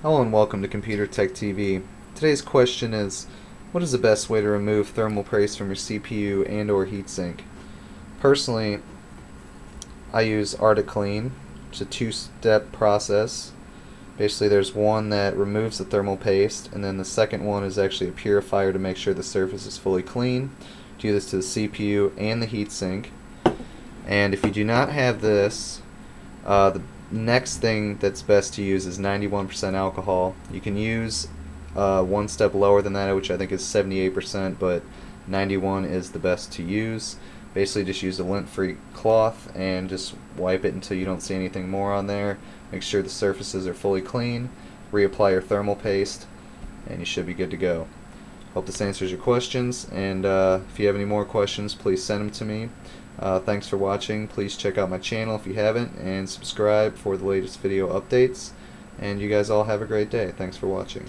Hello and welcome to Computer Tech TV. Today's question is, what is the best way to remove thermal paste from your CPU and or heatsink? Personally, I use ArctiClean. It's a two-step process. Basically there's one that removes the thermal paste and then the second one is actually a purifier to make sure the surface is fully clean. Do this to the CPU and the heatsink. And if you do not have this, uh, the next thing that's best to use is 91% alcohol. You can use uh, one step lower than that, which I think is 78%, but 91 is the best to use. Basically, just use a lint-free cloth and just wipe it until you don't see anything more on there. Make sure the surfaces are fully clean. Reapply your thermal paste, and you should be good to go. Hope this answers your questions, and uh, if you have any more questions, please send them to me. Uh, thanks for watching. Please check out my channel if you haven't, and subscribe for the latest video updates. And you guys all have a great day. Thanks for watching.